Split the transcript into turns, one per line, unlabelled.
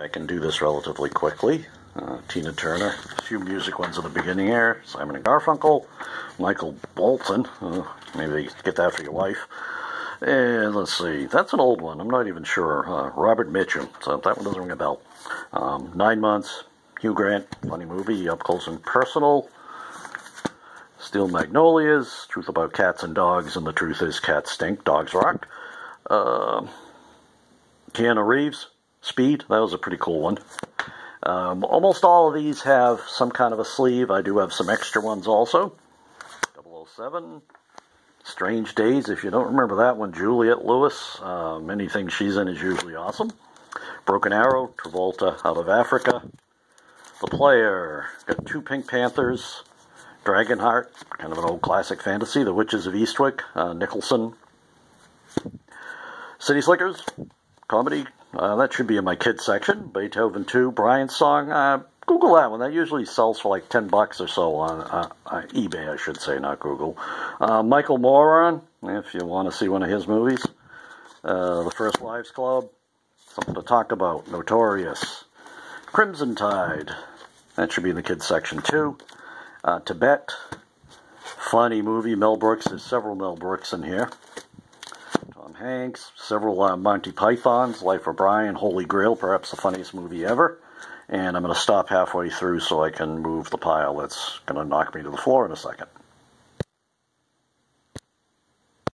I can do this relatively quickly. Uh, Tina Turner, a few music ones at the beginning here. Simon and Garfunkel, Michael Bolton. Uh, maybe get that for your wife. And let's see, that's an old one. I'm not even sure. Uh, Robert Mitchum. So that one doesn't ring a bell. Um, nine months. Hugh Grant, funny movie, up close and personal. Steel Magnolias, Truth About Cats and Dogs, and the truth is cats stink, dogs rock. Uh, Keanu Reeves, Speed, that was a pretty cool one. Um, almost all of these have some kind of a sleeve. I do have some extra ones also. 007, Strange Days, if you don't remember that one, Juliette Lewis. Um, anything she's in is usually awesome. Broken Arrow, Travolta out of Africa. The Player, got two Pink Panthers. Dragonheart, kind of an old classic fantasy. The Witches of Eastwick, uh, Nicholson. City Slickers, comedy. Uh, that should be in my kids section. Beethoven 2, Brian's song. Uh, Google that one. That usually sells for like 10 bucks or so on uh, uh, eBay, I should say, not Google. Uh, Michael Moron, if you want to see one of his movies. Uh, the First Wives Club, something to talk about. Notorious. Crimson Tide, that should be in the kids section too. Tibet, funny movie. Mel Brooks, there's several Mel Brooks in here. Hanks, several uh, Monty Pythons, Life of Brian, Holy Grail, perhaps the funniest movie ever. And I'm going to stop halfway through so I can move the pile that's going to knock me to the floor in a second.